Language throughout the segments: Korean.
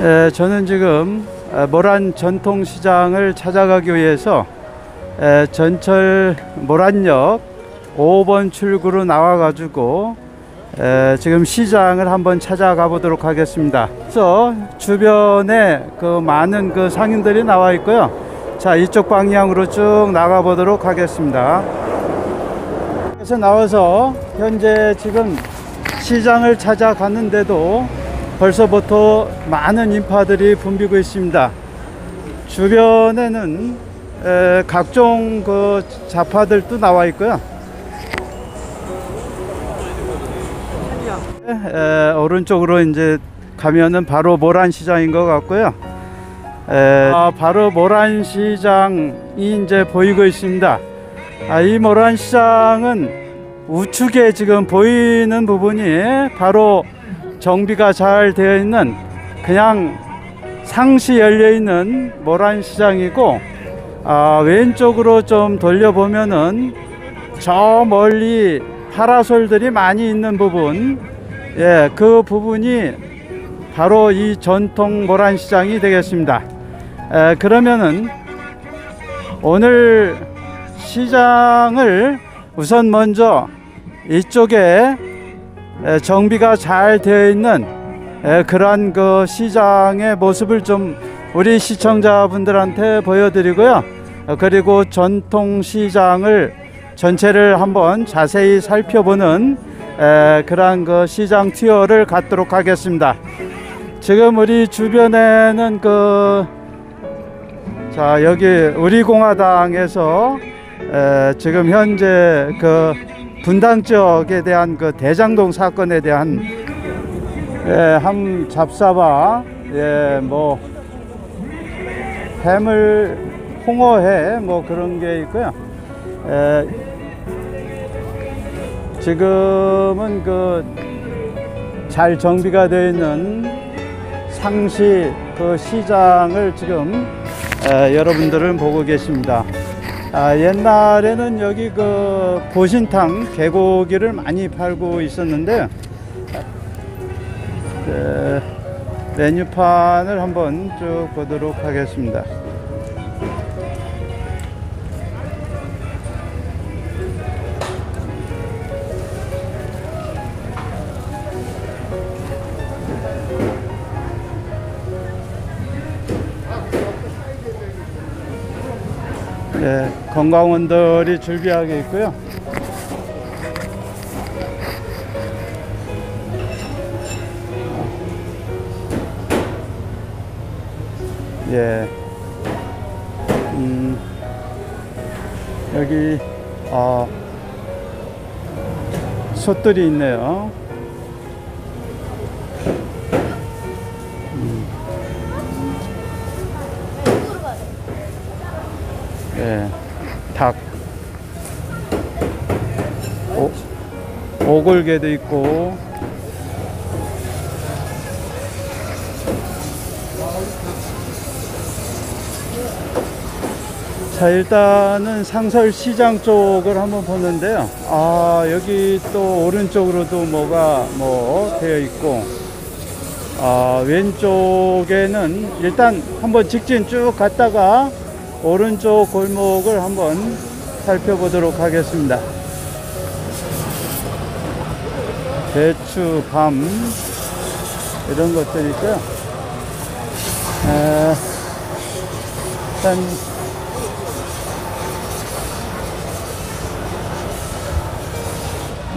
에, 저는 지금 에, 모란 전통시장을 찾아가기 위해서 에, 전철 모란역 5번 출구로 나와가지고 에, 지금 시장을 한번 찾아가 보도록 하겠습니다. 그래서 주변에 그 많은 그 상인들이 나와 있고요. 자 이쪽 방향으로 쭉 나가 보도록 하겠습니다. 그래서 나와서 현재 지금 시장을 찾아갔는데도 벌써부터 많은 인파들이 붐비고 있습니다. 주변에는 에, 각종 그 잡화들도 나와 있고요. 에, 오른쪽으로 이제 가면은 바로 모란시장인 것 같고요. 에, 아, 바로 모란시장이 이제 보이고 있습니다. 아, 이 모란시장은 우측에 지금 보이는 부분이 바로 정비가 잘 되어 있는 그냥 상시 열려 있는 모란 시장이고 아, 왼쪽으로 좀 돌려보면은 저 멀리 파라솔들이 많이 있는 부분 예, 그 부분이 바로 이 전통 모란 시장이 되겠습니다. 에, 그러면은 오늘 시장을 우선 먼저 이쪽에 에, 정비가 잘 되어 있는 에, 그러한 그 시장의 모습을 좀 우리 시청자분들한테 보여드리고요. 어, 그리고 전통 시장을 전체를 한번 자세히 살펴보는 에, 그러한 그 시장 투어를 갖도록 하겠습니다. 지금 우리 주변에는 그 자 여기 우리공화당에서 에, 지금 현재 그 분당 쪽에 대한 그 대장동 사건에 대한 예, 함 잡사바 예뭐 해물 홍어회 뭐 그런 게 있고요. 에, 지금은 그 잘 정비가 되어 있는 상시 그 시장을 지금 에, 여러분들은 보고 계십니다. 아, 옛날에는 여기 그 보신탕 개고기를 많이 팔고 있었는데 에, 메뉴판을 한번 쭉 보도록 하겠습니다. 건강원들이 줄비하게 있고요. 예. 음, 여기, 아, 솥들이 있네요. 예, 닭. 오, 오골개도 있고. 자, 일단은 상설시장 쪽을 한번 보는데요. 아, 여기 또 오른쪽으로도 뭐가 뭐 되어 있고. 아, 왼쪽에는 일단 한번 직진 쭉 갔다가 오른쪽 골목을 한번 살펴보도록 하겠습니다. 배추, 밤 이런 것들이 있고요. 에, 일단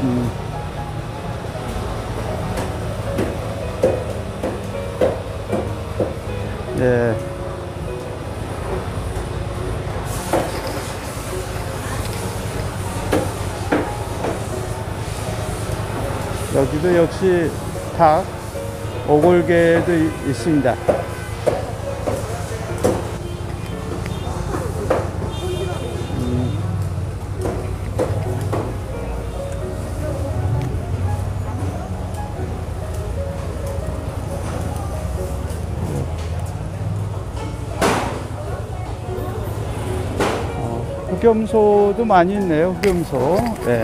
음, 예. 여기도 역시 닭 오골개도 이- 있습니다. 음. 어, 흑염소도 많이 있네요. 흑염소. 네.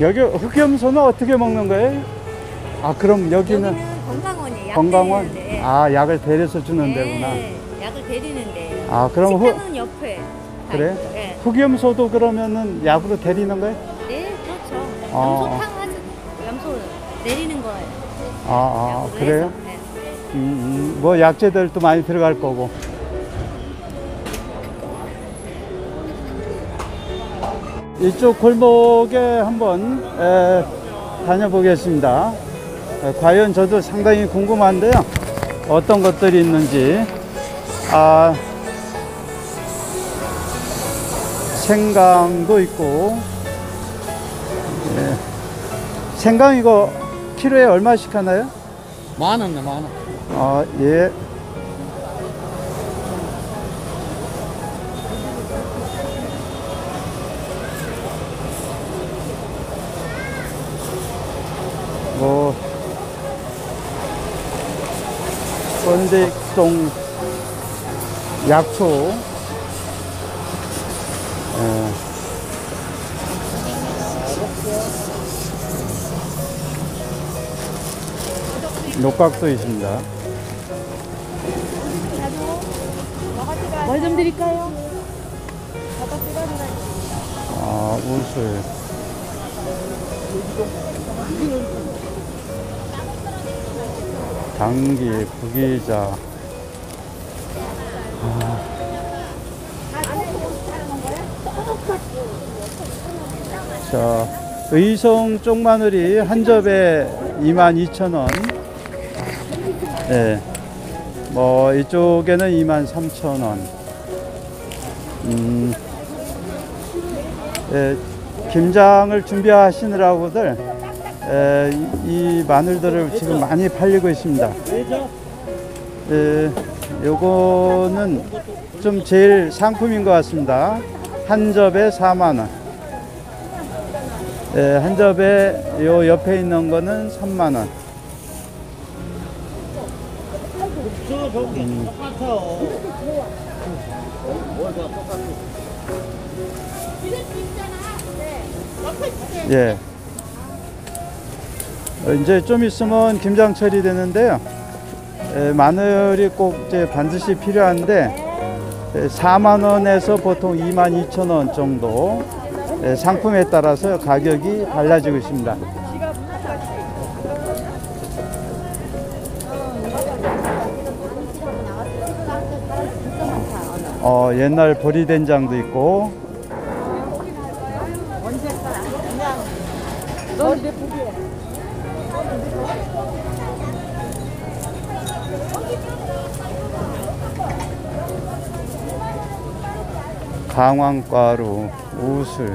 여기 흑염소는 어떻게 먹는 거예요? 아 그럼 여기는 여기는 건강원이에요. 약 건강원 드리는데. 아 약을 데려서 주는 데구나. 네, 약을 데리는데. 아 그럼 흑, 식당은 옆에. 다 그래? 네. 흑염소도 그러면은 약으로 데리는 거예요? 네, 그렇죠. 어. 염소탕 하죠. 염소 내리는 거예요. 아, 아 약으로 그래요? 네. 음, 음, 뭐 약재들도 많이 들어갈 거고. 이쪽 골목에 한번 에, 다녀보겠습니다. 에, 과연 저도 상당히 궁금한데요. 어떤 것들이 있는지. 아, 생강도 있고. 예. 생강 이거 키로에 얼마씩 하나요? 만 원, 만 원. 아, 예. 번데동 약초, 예. 녹각도 있습니다. 뭘 좀 드릴까요? 아, 우슬. 당기, 부기자. 아. 자, 의성 쪽마늘이 한 접에 22,000원. 예. 뭐, 이쪽에는 23,000원. 음. 예, 김장을 준비하시느라고들 에, 이, 이 마늘들을 지금 많이 팔리고 있습니다. 예, 요거는 좀 제일 상품인 것 같습니다. 한 접에 4만 원. 예, 한 접에 요 옆에 있는 거는 3만 원. 저, 저기, 똑같아요. 예. 어, 이제 좀 있으면 김장철이 되는데요. 에, 마늘이 꼭 이제 반드시 필요한데 에, 4만 원에서 보통 2만 2천 원 정도 에, 상품에 따라서 가격이 달라지고 있습니다. 어, 옛날 보리된장도 있고 강황가루, 우슬,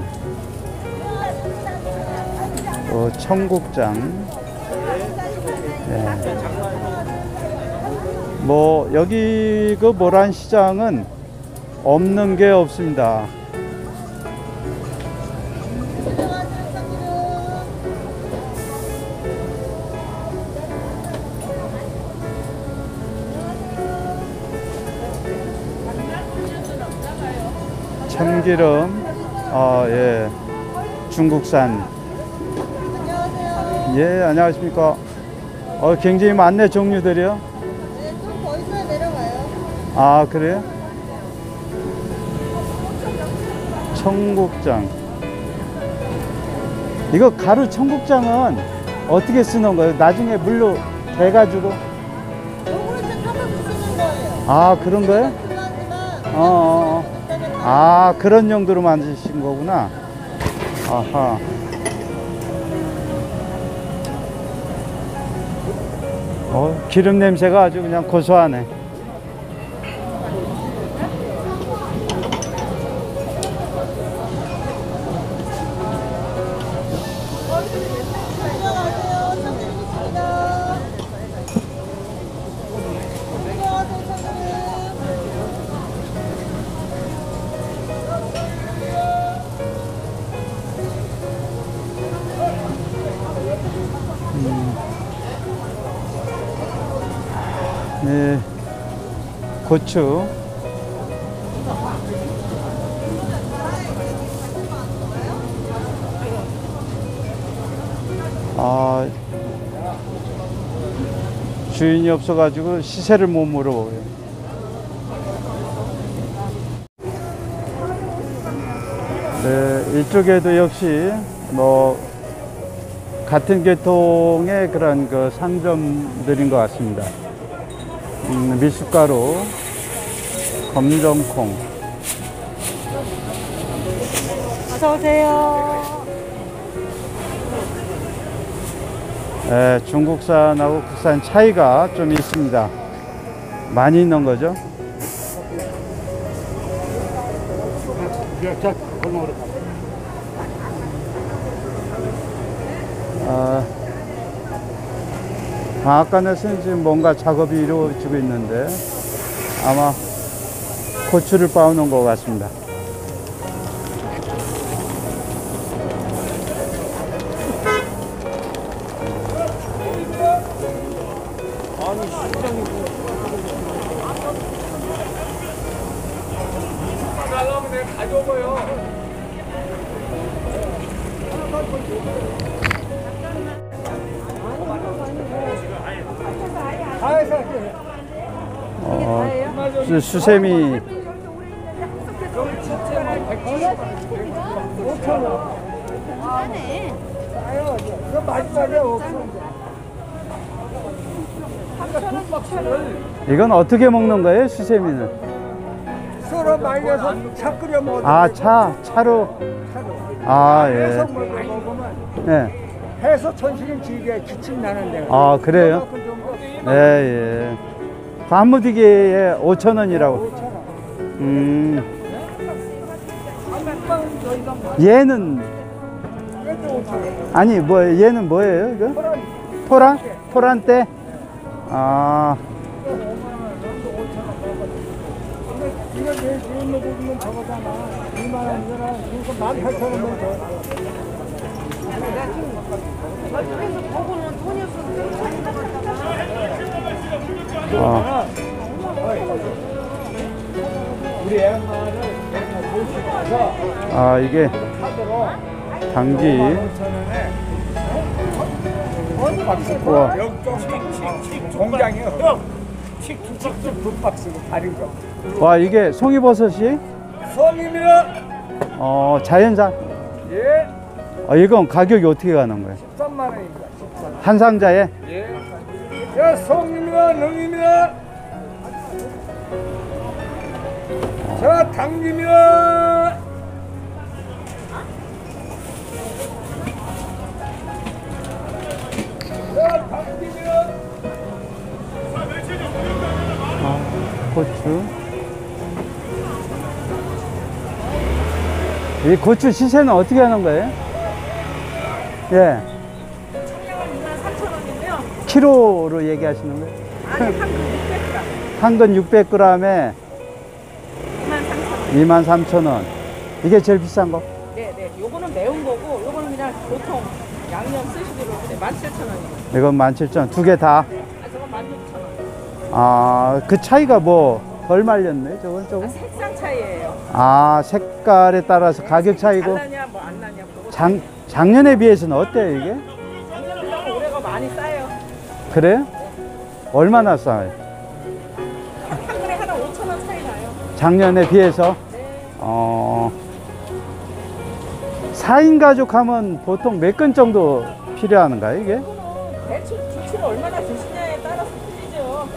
어, 청국장. 예. 뭐 여기 그 모란 시장은 없는 게 없습니다. 참기름, 아, 예, 중국산. 예, 안녕하십니까. 어, 굉장히 많네, 종류들이요. 네, 좀더 있어야 내려가요. 아, 그래요? 청국장. 이거 가루 청국장은 어떻게 쓰는 거예요? 나중에 물로. 요거를 이제 타서 쓰는 거예요. 아, 그런 거예요? 어, 어, 어. 아, 그런 용도로 만드신 거구나. 아하. 어, 기름 냄새가 아주 그냥 고소하네. 고추. 아, 주인이 없어가지고 시세를 못 물어보고요. 네, 이쪽에도 역시 뭐 같은 계통의 그런 그 상점들인 것 같습니다. 음, 미숫가루, 검정콩, 어서 오세요. 예, 중국산하고 국산 차이가 좀 있습니다. 많이 있는 거죠. 아, 방앗간에서는 지금 뭔가 작업이 이루어지고 있는데 아마 고추를 빻는 것 같습니다. 수- 수세미. 이건 어떻게 먹는 거예요, 수세미는? 썰어 말려서 차 끓여 먹어. 아, 차, 차로. 아, 예. 해서 먹으면 예. 해서 천식은 지게 기침 나는데. 아, 그래요? 예, 예. 반무디기에 5,000원이라고. 음. 얘는, 아니, 뭐, 얘는 뭐예요, 이거? 토란? 토란대? 아, 이거 내 지금 먹으면 저거잖 아. 2만 원이잖아. 그래서 18,000원면 돼. 아, 아, 이게 당기. 5,000원에 우와. 역쪽 공장이요. 칙칙칙 북박스고 다른 거. 와, 이게 송이버섯이, 성입니다. 어, 자연산. 예. 어, 이건 가격이 어떻게 가는 거예요? 13만 원입니다. 13만 한 상자에? 예. 자, 성 능입니다. 자, 당기입니다. 자, 당기입니다. 아, 고추. 이 고추 시세는 어떻게 하는 거예요? 예. 키로로 얘기하시는 거예요? 한근 600g에 23,000원. 이게 제일 비싼 거? 네 네. 요거는 매운 거고, 요거는 그냥 보통 양념 쓰시기로 그래. 17,000원이에요. 이건 17,000원. 두 개 다. 아, 저건 16,000원. 아, 그 차이가 뭐, 덜 말렸네, 저건 아, 조금. 색상 차이예요. 아, 색깔에 따라서 가격 차이고. 잘 나냐, 뭐 안 나냐. 작, 작년에 비해서는 어때요, 이게? 작년보다 올해가 많이 싸요. 그래요? 얼마나 싸요? 한 그릇에 하나 5,000원 차이 나요. 작년에 비해서? 네. 어, 4인 가족 하면 보통 몇 근 정도 필요한가요, 이게? 이거는 대추, 주추를 얼마나 드시냐에 따라서 틀리죠.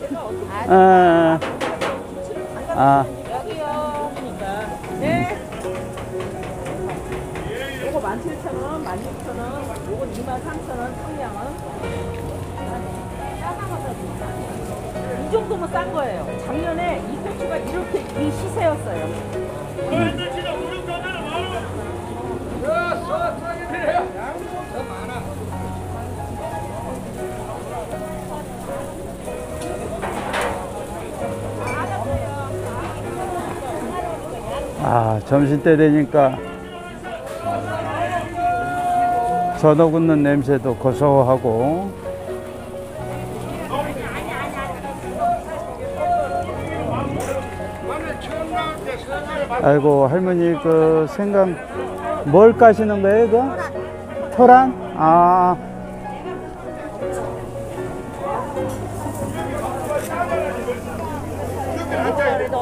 제가 어떻게 아, 아, 여기요. 네. 요거 17,000원, 16,000원, 요거 23,000원, 청량은. 이 정도면 싼 거예요. 작년에 이 고추가 이렇게 이 시세였어요. 아, 점심때 되니까 전어 굽는 냄새도 고소하고 아이고 할머니 그 생강 뭘 까시는 거예요 그? 토란? 아,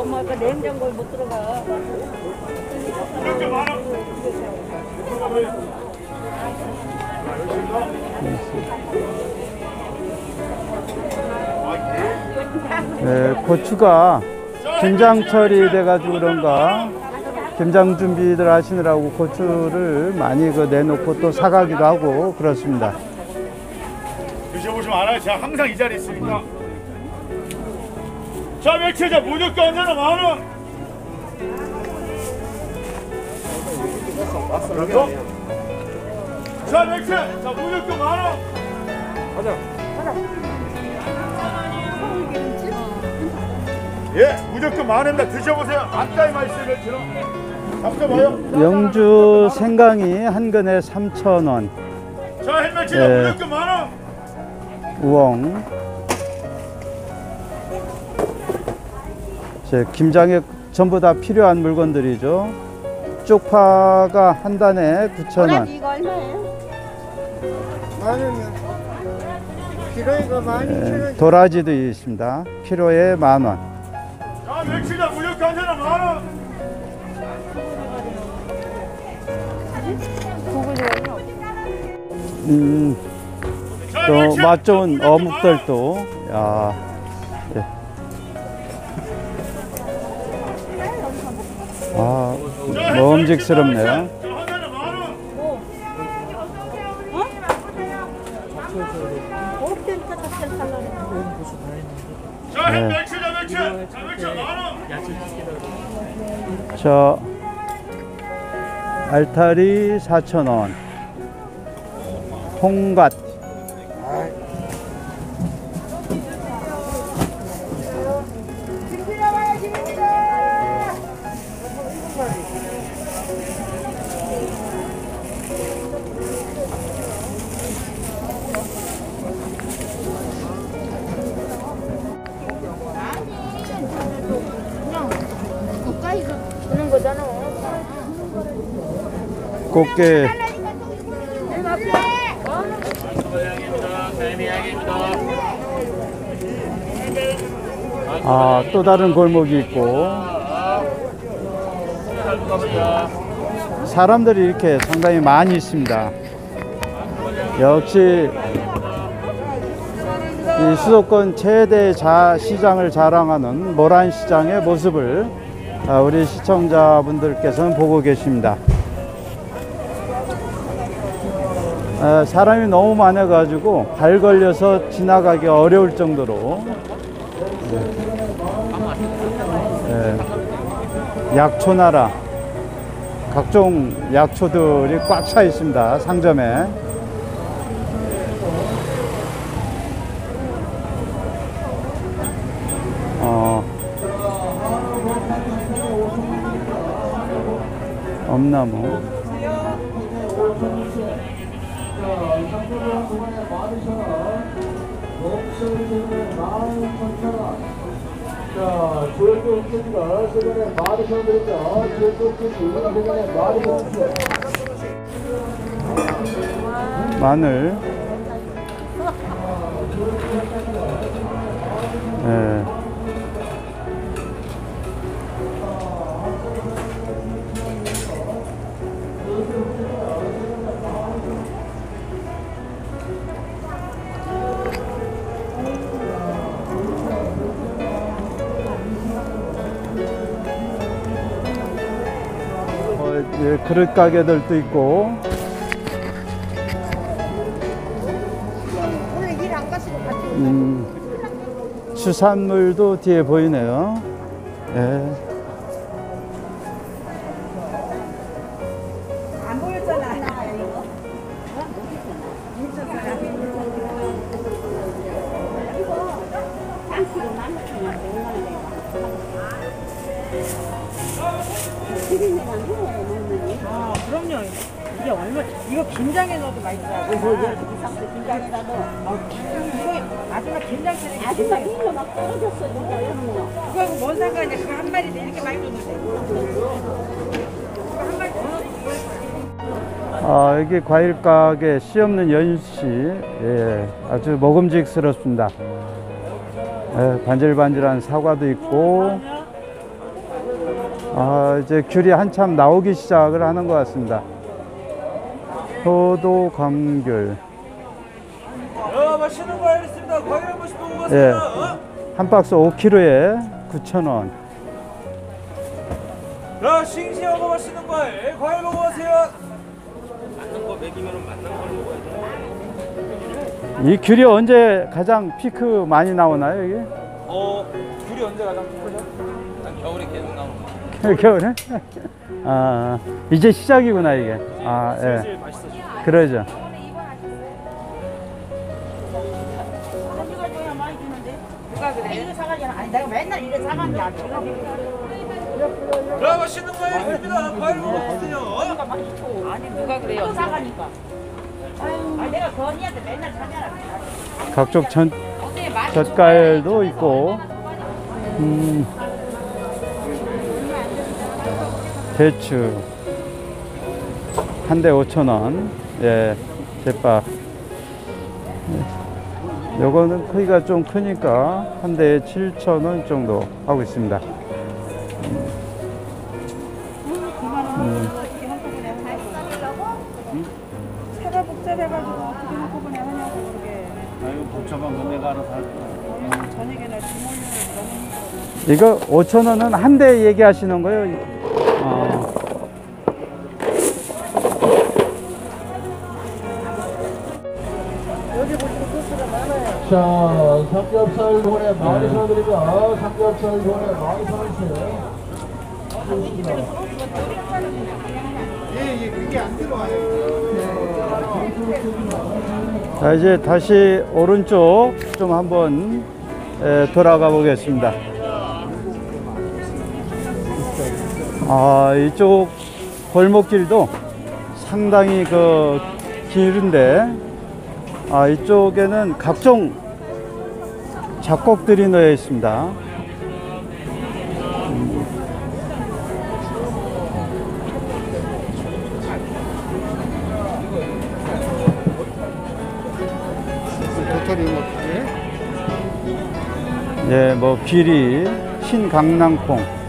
엄마가 냉장고에 못 들어가. 네, 고추가 김장철이 돼가지고 그런가 김장 준비들 하시느라고 고추를 많이 그 내놓고 또 사가기도 하고 그렇습니다. 드셔보시면 알아요. 제가 항상 이 자리에 있으니까. 자, 맥주자 무조건 언제나 만 원. 그렇죠? 자, 맥주. 자, 무조건 만 원. 예, 무조건 만 원입니다. 드셔보세요. 안가에 맛있어요, 맥주는. 잡숴봐요. 영주 생강이 한 근에 3,000원, 자, 헬멧주자 예. 무조건 만 원. 우엉. 제 김장에 전부 다 필요한 물건들이죠. 쪽파가 한 단에 9,000원. 이거 얼마예요? 만 원이요. 키로이가 만 예, 도라지도 있습니다. 키로에 만 원. 자, 맥주자 무조건 언제나 만 원. 음, 자, 또. 맛 좋은. 어묵들도 야. 예. 아, 먹음직스럽네요. 타타텐 살라네. 저 알타리 4,000원. 홍갓 꽃게 아, 또 다른 골목이 있고 사람들이 이렇게 상당히 많이 있습니다. 역시 이 수도권 최대 자 시장을 자랑하는 모란 시장의 모습을 아, 우리 시청자분들께서는 보고 계십니다. 사람이 너무 많아가지고 발 걸려서 지나가기 어려울 정도로. 예, 예, 약초나라. 각종 약초들이 꽉 차 있습니다 상점에. 어, 엄나무 자, 주얼도 옵니다. 세번에 마르션 드립니다. 주얼도 옵니다. 세번에 마르션 마늘 예. 어, 그릇 가게들도 있고 음, 수산물도 뒤에 보이네요. 예. 아, 여기 과일 가게 씨 없는 연씨 예, 아주 먹음직스럽습니다. 예, 반질반질한 사과도 있고 아, 이제 귤이 한참 나오기 시작을 하는 것 같습니다. 효도 감귤 야, 맛있는 과일 있습니다. 과일 한 번씩 보고 예, 가세요. 한 박스 5kg에 9,000원. 야, 싱싱하고 맛있는 과일. 과일 먹어 가세요. 먹이면 걸 먹어야. 이 귤이 언제 가장 피크 많이 나오나요, 이게? 어, 귤이 언제 가장 크죠? 난 겨울에 계속 나오는 겨울에? 아, 이제 시작이구나, 이게. 아, 예. 제일 맛있어져. 그러죠. 야, 맛있는 과일 있습니다. 과일 먹어 가세요. 아니 누가 그래요? 사가니까. 아 내가 그 언니한테 맨날 사잖아. 각종 전, 젓갈도 있고, 음, 대추. 한 대 5,000원. 예, 대박. 예. 요거는 크기가 좀 크니까 한 대에 7,000원 정도 하고 있습니다. 이거 5,000원은 한 대 얘기하시는 거예요? 어. 자, 삼겹살 이번에 많이 사드립니다. 삼겹살 이번에 많이 사주세요. 자 이제 다시 오른쪽 좀 한번 에, 돌아가 보겠습니다. 아 이쪽 골목길도 상당히 그 길은데 아 이쪽에는 각종 잡곡들이 놓여 있습니다. 예, 뭐 귀리, 흰강낭콩.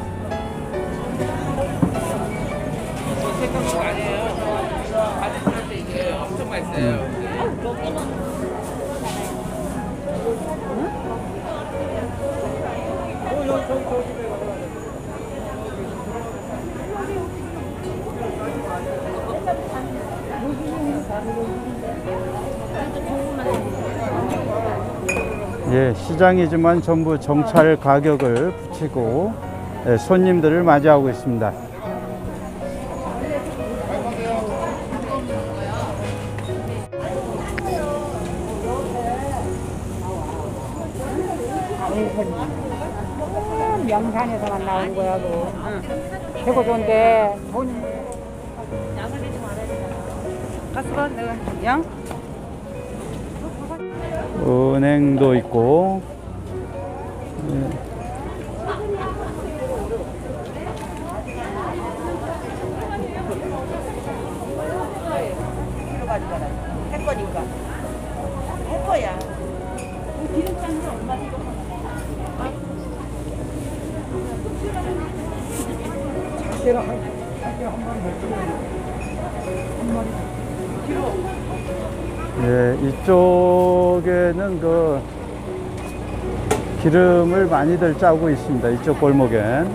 예, 시장이지만 전부 정찰 가격을 붙이고 예, 손님들을 맞이하고 있습니다. 명산에서만 나오는 거야 너. 최고 좋은데 돈. 가스가 내가 양? 은행도 있고 들어가지잖아. 할 거니까. 할 거야. 예, 이쪽에는 그 기름을 많이들 짜고 있습니다. 이쪽 골목엔.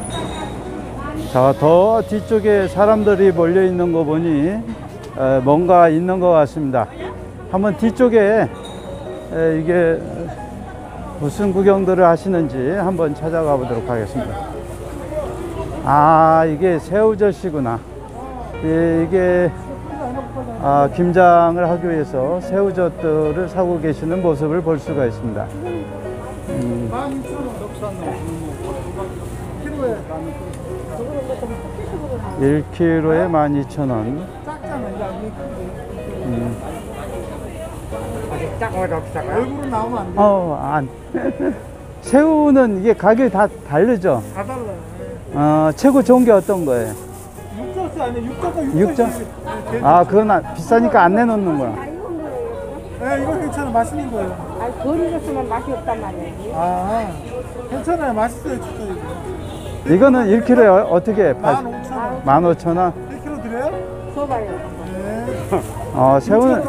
자, 더 뒤쪽에 사람들이 몰려 있는 거 보니 에, 뭔가 있는 것 같습니다. 한번 뒤쪽에 에, 이게 무슨 구경들을 하시는지 한번 찾아가 보도록 하겠습니다. 아, 이게 새우젓이구나. 예, 이게 아, 김장을 하기 위해서 새우젓들을 사고 계시는 모습을 볼 수가 있습니다. 음. 1kg에 12,000원. 음. 얼굴은 나오면 안 돼. 어, 안. 새우는 이게 가격이 다 다르죠? 다 달라. 어, 최고 좋은 게 어떤 거예요? 육젓 육수 아니에요? 육전가 육전. 육전? 아, 그건 아- 비싸니까 안 내놓는 거야. 네, 이거 괜찮아. 맛있는 거예요. 아니 덜 익었으면 맛이 없단 말이야. 아, 괜찮아요. 맛있어요, 진짜 이거. 이거는 1kg에 어떻게 파시? 15,000원. 15,000원? 1kg 드려요? 줘봐요. 네. 어, 새우는,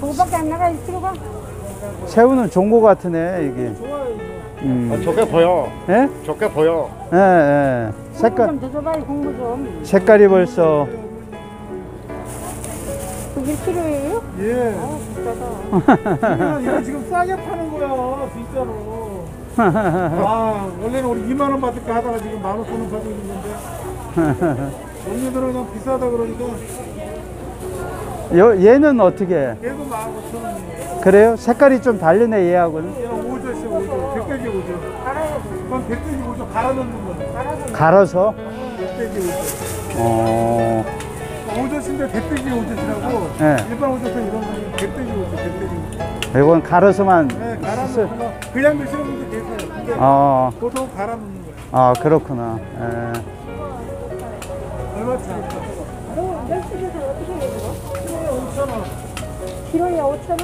그거밖에 안 나가 1kg가? 새우는 좋은 거 같으네, 이게. 좋아요, 이거. 음. 좋게 보여. 예? 좋게 보여. 예, 예. 색깔, 좀 드셔봐요 공부 좀. 색깔이 벌써. 그 1kg예요? 예. 이거, 이거 지금 싸게 파는 거야, 진짜로. 아, 원래는 우리 2만 원 받을까 하다가 지금 15,000원 받고 있는 건데. 언니들은 그냥 비싸다 그러니까 요, 얘는 어떻게? 해? 얘도 15,000원이에요. 그래요? 색깔이 좀 다르네, 얘하고는. 얘는 오젓이 오젓, 백돼지 오젓. 그건 백돼지 오젓 갈아 넣는. 갈아서? 백돼지 오젓. 어, 오젓인데 백돼지 오젓이라고 네. 일반 오젓은 이런 거는 백돼지 오젓, 백돼지 오젓. 이건 갈아서만. 네, 갈아 쓸- 넣고 그냥 드시는 분도 계세요. 근데 어, 보통 갈아 넣는 거예요. 아, 그렇구나. 예. 얼마 차일까? 너 멸치젓은 어떻게 해줘? 키로에 5천 원. 키로에 5천 원?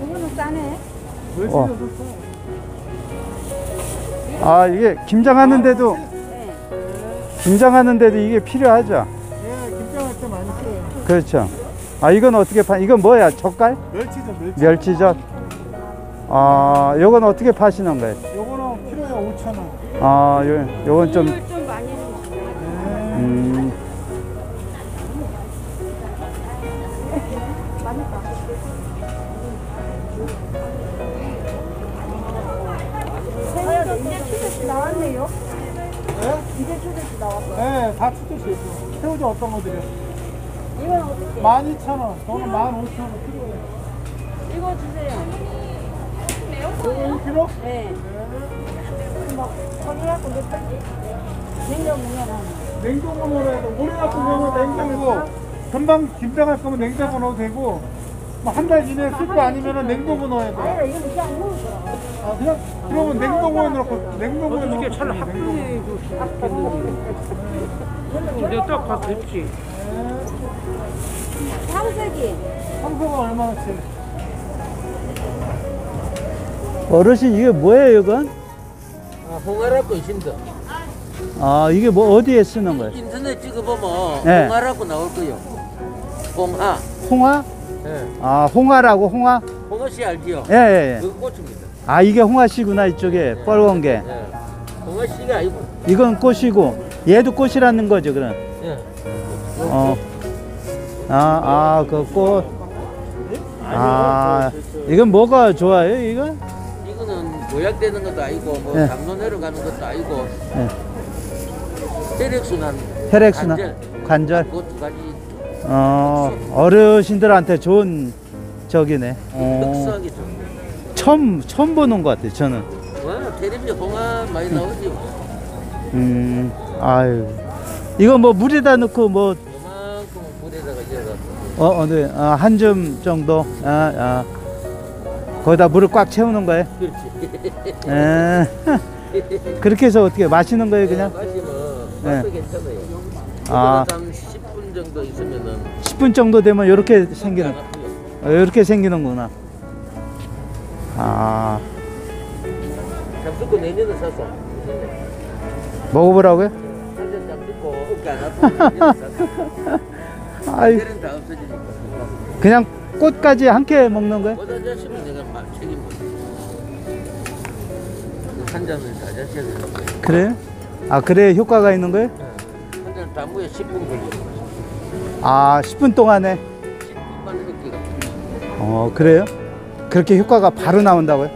그거는 싸네. 멸치 어. 아, 이게 김장하는데도, 김장하는데도 이게 필요하죠? 예, 김장할 때 많이 써요. 그렇죠. 아, 이건 어떻게 파, 이건 뭐야? 젓갈? 멸치젓, 멸치. 멸치젓? 아, 요건 어떻게 파시는 거예요? 요거는 키로에 5천 원. 아, 요, 요건 좀, 좀 많이 네. 음, 나왔어. 네, 다 추듯이 있어. 새우젓 어떤 거 드려? 이건 어떻게? 12,000원. 저는 15,000원 키로에. 이거 주세요. 요거 1kg? 네. 뭐 거기 갖고 몇 넣어놔. 냉장고 넣어야 돼. 올해 같은 경우는 냉장고. 금방 김장할 거면 냉장고 넣어도 되고, 뭐 한 달 이내에 쓸거 아니면은 냉동고 넣어야 돼. 아니라 이거 그냥 먹을 거야. 아, 그냥, 그러면 냉동고에 넣고, 냉동고에 넣고. 이게 잘 내가 딱 봐도 됐지. 황색이. 청소가 얼마나치? 어르신 이게 뭐예요, 이건? 아, 홍아라고 있습니다. 아, 이게 뭐 어디에 쓰는 거예요? 인터넷 찍어보면 네. 홍아라고 나올 거요. 홍아. 홍화? 예. 아, 홍화라고, 홍화? 홍아 씨 알지요? 예, 예, 예. 그 꽃입니다. 아, 이게 홍화씨구나, 이쪽에. 빨간 게. 예. 홍아 씨가 아니고. 이건 꽃이고, 얘도 꽃이라는 거죠, 그럼. 예. 어. 아, 아, 그 꽃. 아, 이건 뭐가 좋아요, 이거? 이거는 모약되는 것도 아니고 뭐 예. 담로 내려가는 것도 아니고 예. 혈액순환 혈액순환? 관절 관절? 그두 가지 어, 어르신들한테 좋은 저기네. 어, 흑수하게 좀. 처음, 처음 보는 것 같아요, 저는. 와 텔레비전 홍아 많이 나오지. 음, 아유. 이거 뭐 물에다 넣고 뭐, 요만큼 물에다가 이어서 어, 어, 네. 아, 한줌 정도. 아, 아. 거기다 물을 꽉 채우는 거예요? 그렇지. 에. 그렇게 해서 어떻게 마시는 거예요, 그냥? 마시면 네. 맛도 괜찮아요. 아. 이거는 한 10분 정도 있으면은 10분 정도 되면 이렇게 생기는, 안 아프요. 어, 이렇게 생기는구나. 아, 잠들고 내년에 사서 먹어보라고요? 한잔 내년에 사서 아이, 내일은 다 없어지니까 그냥 꽃까지 함께 먹는 거예요? 보다 자시면 내가 막 책임져 한 잔을 다 자셔야 되는 거예요 그래요? 아, 그래 효과가 있는 거예요? 한잔 담그에 10분 걸리고 아, 10분 동안에? 10분만 이렇게 어, 그래요? 그렇게 효과가 바로 나온다고요?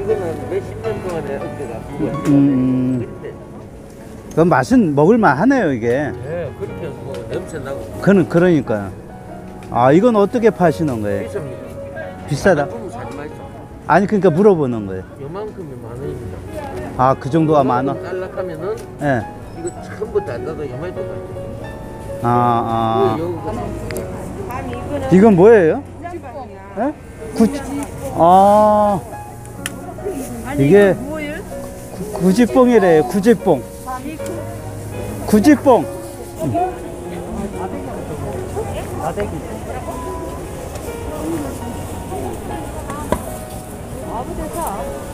이거는 몇십 년 동안에 음. 그때 그 맛은 먹을만 하네요, 이게. 예 그렇게 뭐 냄새 나고 그는, 그러니까요. 아, 이건 어떻게 파시는 거예요? 비쌉니다 비싸다? 아니, 그러니까 물어보는 거예요. 요만큼이 만 원입니다 아, 그 정도가 만 원? 딸락하면은 예. 이거 처음부터 안 가도 이마에 또 아, 아. 이건 뭐예요? 예? 구찌. 아. 이게 구지뽕이래요. 구지뽕. 구지뽕. 나대기. 아무 데서